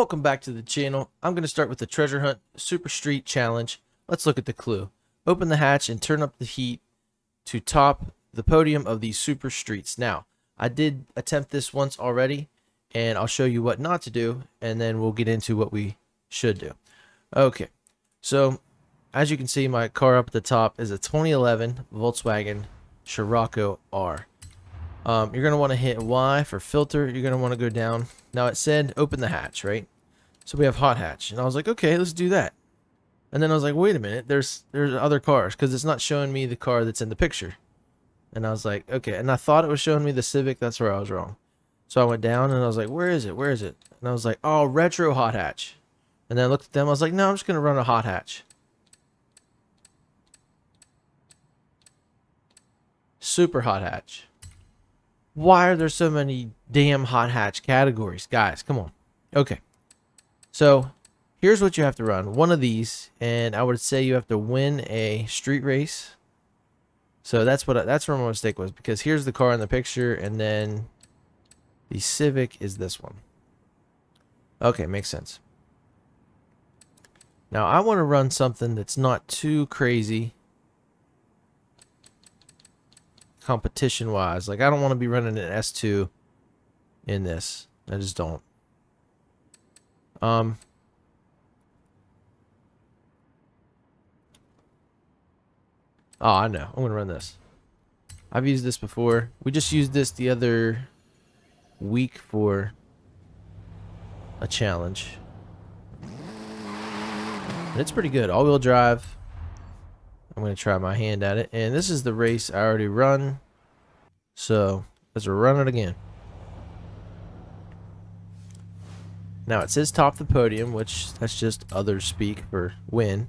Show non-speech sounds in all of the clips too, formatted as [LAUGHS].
Welcome back to the channel. I'm going to start with the treasure hunt super street challenge. Let's look at the clue. Open the hatch and turn up the heat to top the podium of these super streets. Now, I did attempt this once already and I'll show you what not to do and then we'll get into what we should do. Okay, so as you can see my car up at the top is a 2011 Volkswagen Scirocco R. Um, you're going to want to hit Y for filter. You're going to want to go down. Now it said open the hatch, right? So we have hot hatch. And I was like, okay, let's do that. And then I was like, wait a minute, there's there's other cars because it's not showing me the car that's in the picture. And I was like, okay. And I thought it was showing me the Civic. That's where I was wrong. So I went down and I was like, where is it? Where is it? And I was like, oh, retro hot hatch. And then I looked at them. I was like, no, I'm just going to run a hot hatch. Super hot hatch. Why are there so many damn hot hatch categories? Guys, come on. Okay. So, here's what you have to run. One of these, and I would say you have to win a street race. So that's what that's where my mistake was because here's the car in the picture, and then the Civic is this one. Okay, makes sense. Now I want to run something that's not too crazy competition wise. Like I don't want to be running an S2 in this. I just don't. Um Oh, I know. I'm going to run this. I've used this before. We just used this the other week for a challenge. And it's pretty good. All-wheel drive. I'm going to try my hand at it. And this is the race I already run. So, let's run it again. Now, it says top the podium, which that's just others speak for win.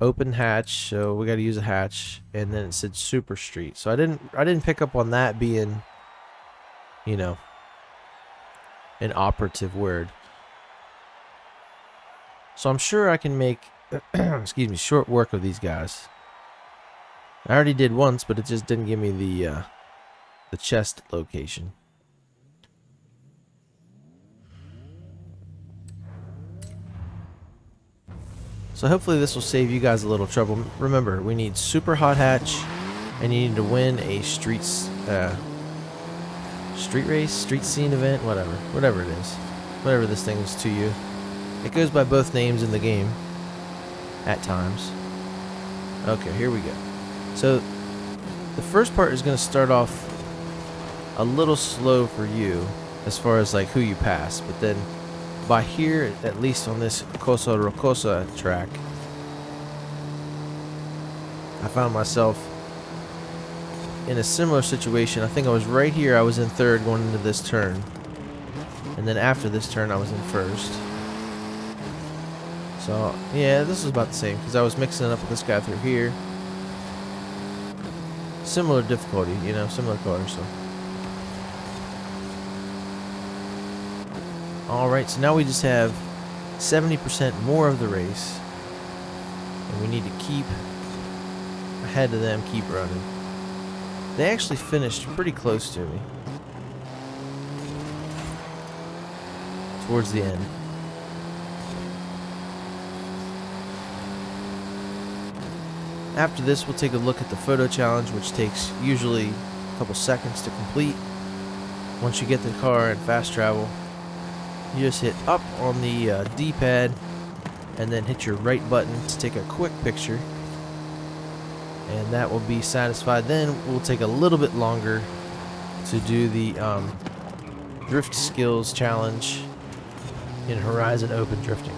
Open hatch, so we got to use a hatch. And then it said super street. So I didn't I didn't pick up on that being, you know, an operative word. So I'm sure I can make [CLEARS THROAT] excuse me, short work of these guys. I already did once, but it just didn't give me the uh, the chest location. So hopefully this will save you guys a little trouble. Remember, we need super hot hatch, and you need to win a streets uh, street race, street scene event, whatever, whatever it is, whatever this thing is to you. It goes by both names in the game at times. Okay, here we go. So the first part is going to start off a little slow for you as far as like who you pass, but then by here, at least on this Cosa Rocosa track, I found myself in a similar situation. I think I was right here, I was in third going into this turn. And then after this turn, I was in first. So, yeah, this is about the same, because I was mixing it up with this guy through here. Similar difficulty, you know, similar color, so. Alright, so now we just have 70% more of the race. And we need to keep ahead of them, keep running. They actually finished pretty close to me. Towards the end. After this, we'll take a look at the photo challenge, which takes usually a couple seconds to complete. Once you get the car in fast travel, you just hit up on the uh, D-pad and then hit your right button to take a quick picture. And that will be satisfied. Then we'll take a little bit longer to do the um, drift skills challenge in Horizon Open Drifting.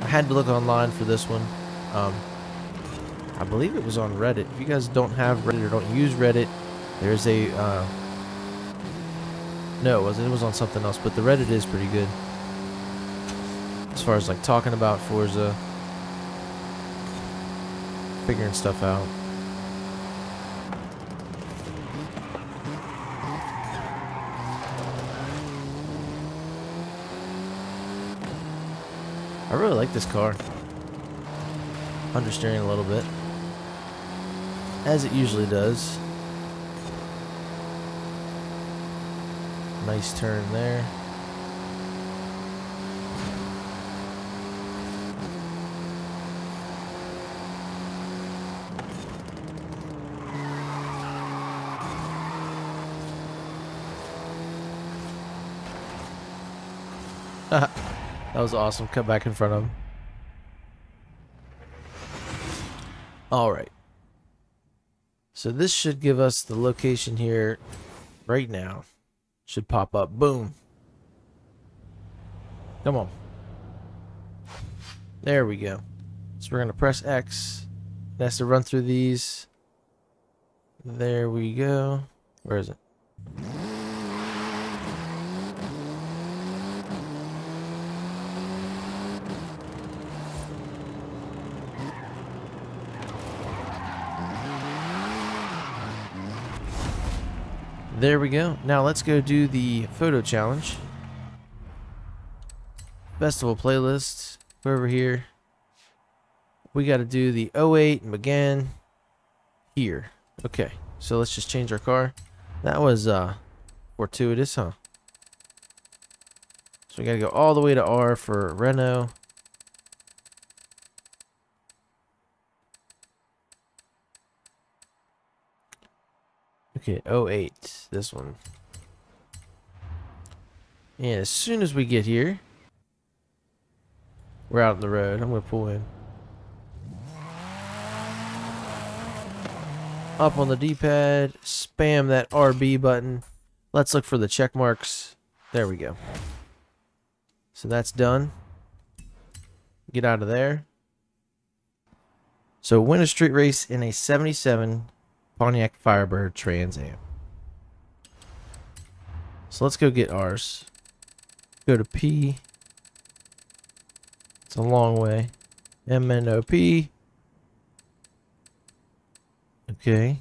I had to look online for this one. Um, I believe it was on Reddit. If you guys don't have Reddit or don't use Reddit, there's a... Uh, no, it wasn't. It was on something else, but the Reddit is pretty good. As far as like talking about Forza. Figuring stuff out. I really like this car. Understeering a little bit. As it usually does. Nice turn there. [LAUGHS] that was awesome. Cut back in front of him. Alright. So this should give us the location here right now. Should pop up. Boom. Come on. There we go. So we're going to press X. It has to run through these. There we go. Where is it? There we go. Now let's go do the photo challenge. Festival playlist. Go over here. We got to do the 08 Megane here. Okay, so let's just change our car. That was uh, fortuitous, huh? So we got to go all the way to R for Renault. Okay, 08, this one. And as soon as we get here, we're out on the road. I'm going to pull in. Up on the D-pad, spam that RB button. Let's look for the check marks. There we go. So that's done. Get out of there. So win a street race in a 77 Pontiac Firebird Trans Am. So let's go get ours. Go to P. It's a long way. MNOP. Okay.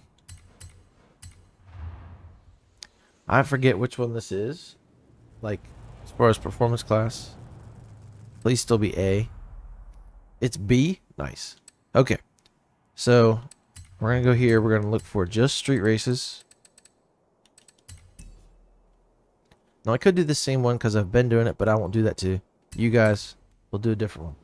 I forget which one this is. Like, as far as performance class. Please still be A. It's B? Nice. Okay. So, we're going to go here. We're going to look for just street races. Now, I could do the same one because I've been doing it, but I won't do that to you guys. We'll do a different one.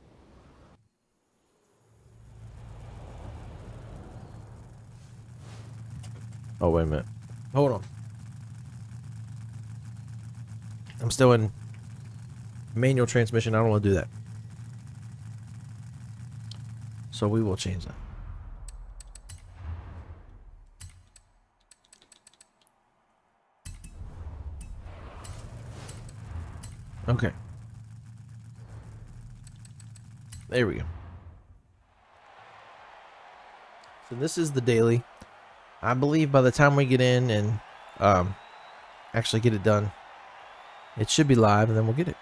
Oh, wait a minute. Hold on. I'm still in manual transmission. I don't want to do that. So we will change that. Okay. There we go. So this is the daily. I believe by the time we get in and um, actually get it done, it should be live and then we'll get it.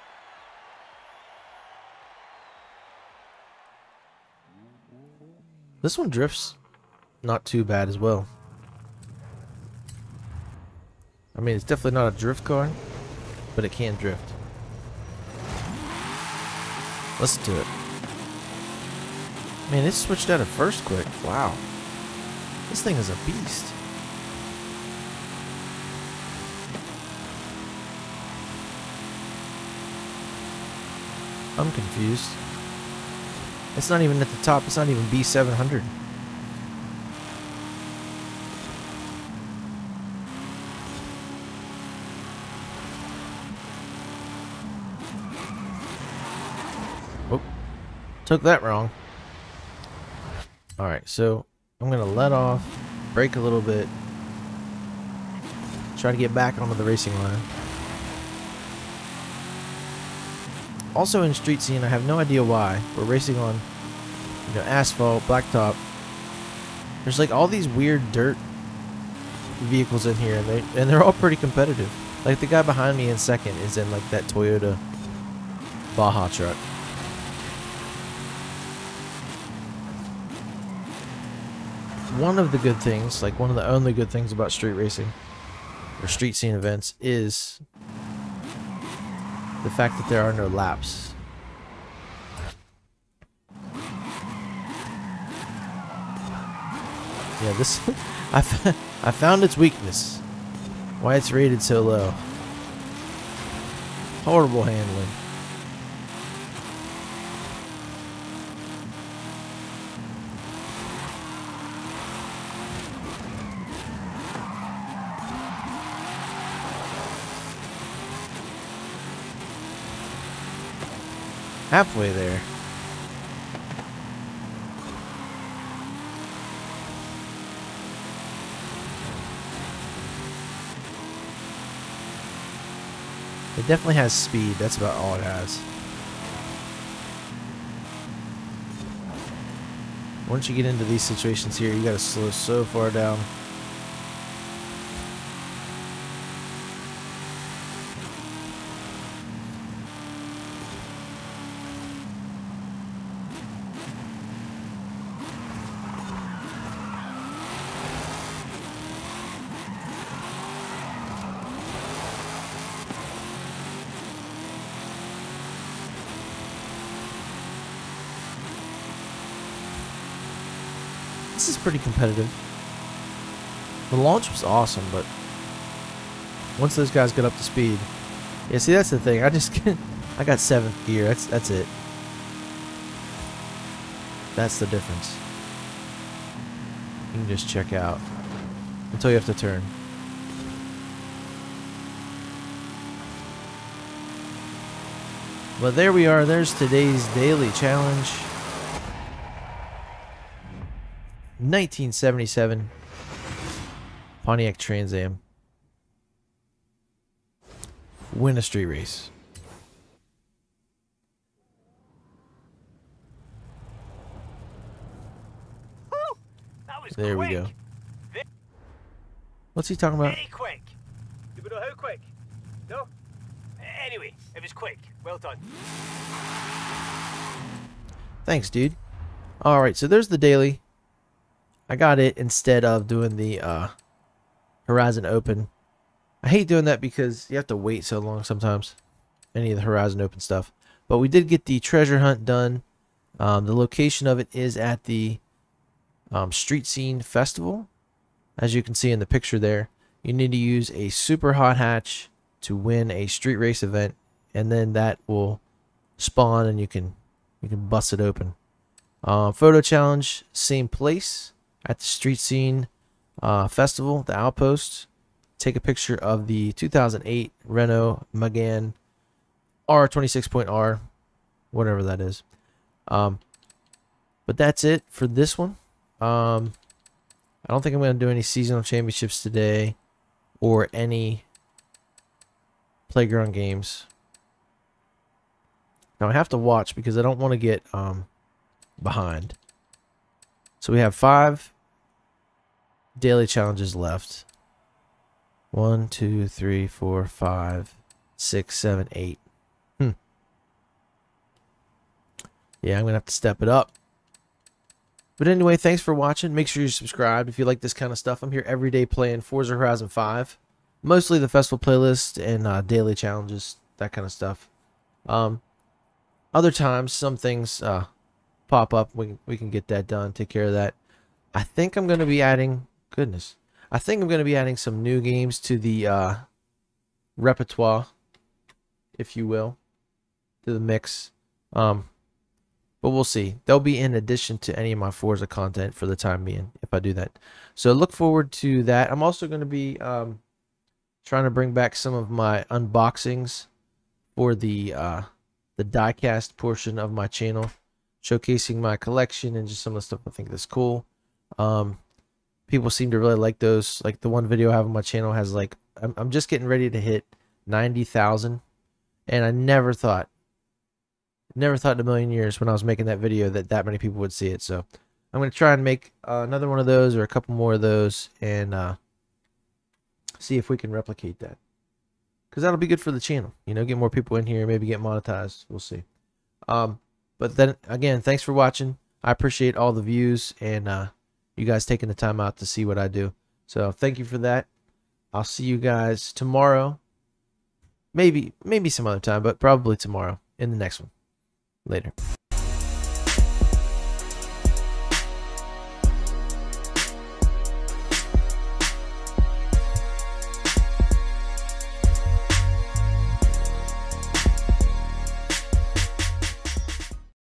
This one drifts not too bad as well. I mean, it's definitely not a drift car, but it can drift. Listen to it. Man, it switched out of first quick. Wow. This thing is a beast. I'm confused. It's not even at the top. It's not even B700. Took that wrong. Alright, so I'm going to let off, brake a little bit, try to get back onto the racing line. Also in street scene, I have no idea why. We're racing on you know, asphalt, blacktop. There's like all these weird dirt vehicles in here, and they and they're all pretty competitive. Like the guy behind me in second is in like that Toyota Baja truck. One of the good things, like one of the only good things about street racing or street scene events is the fact that there are no laps. Yeah, this [LAUGHS] I, I found its weakness. Why it's rated so low. Horrible handling. Halfway there. It definitely has speed. That's about all it has. Once you get into these situations here, you gotta slow so far down. This is pretty competitive. The launch was awesome, but once those guys get up to speed, yeah. See, that's the thing. I just [LAUGHS] I got seventh gear. That's that's it. That's the difference. You can just check out until you have to turn. But there we are. There's today's daily challenge. 1977 Pontiac Trans Am. Win a street race. there quick. we go. What's he talking about? Very quick. Do we know how quick? No? Anyway, it was quick. Well done. Thanks, dude. Alright, so there's the daily. I got it instead of doing the uh, Horizon Open. I hate doing that because you have to wait so long sometimes. Any of the Horizon Open stuff. But we did get the treasure hunt done. Um, the location of it is at the um, Street Scene Festival. As you can see in the picture there. You need to use a super hot hatch to win a street race event. And then that will spawn and you can you can bust it open. Uh, photo challenge, same place at the Street Scene uh, Festival, the Outpost. Take a picture of the 2008 Renault Megane R26.R, whatever that is. Um, but that's it for this one. Um, I don't think I'm going to do any seasonal championships today or any playground games. Now I have to watch because I don't want to get um, behind. So we have five daily challenges left. One, two, three, four, five, six, seven, eight. Hmm. Yeah, I'm going to have to step it up. But anyway, thanks for watching. Make sure you're subscribed if you like this kind of stuff. I'm here every day playing Forza Horizon 5. Mostly the festival playlist and uh, daily challenges, that kind of stuff. Um, other times, some things uh, pop up. We, we can get that done, take care of that. I think I'm going to be adding Goodness. I think I'm going to be adding some new games to the uh, repertoire, if you will, to the mix. Um, but we'll see. They'll be in addition to any of my Forza content for the time being, if I do that. So look forward to that. I'm also going to be um, trying to bring back some of my unboxings for the uh, the diecast portion of my channel, showcasing my collection and just some of the stuff I think that's cool. Um, people seem to really like those. Like the one video I have on my channel has like I'm, I'm just getting ready to hit 90,000 and I never thought never thought in a million years when I was making that video that that many people would see it. So I'm going to try and make uh, another one of those or a couple more of those and uh, see if we can replicate that. Because that'll be good for the channel. You know, get more people in here, maybe get monetized. We'll see. Um, but then, again, thanks for watching. I appreciate all the views and uh, you guys taking the time out to see what I do. So thank you for that. I'll see you guys tomorrow. Maybe maybe some other time, but probably tomorrow in the next one. Later.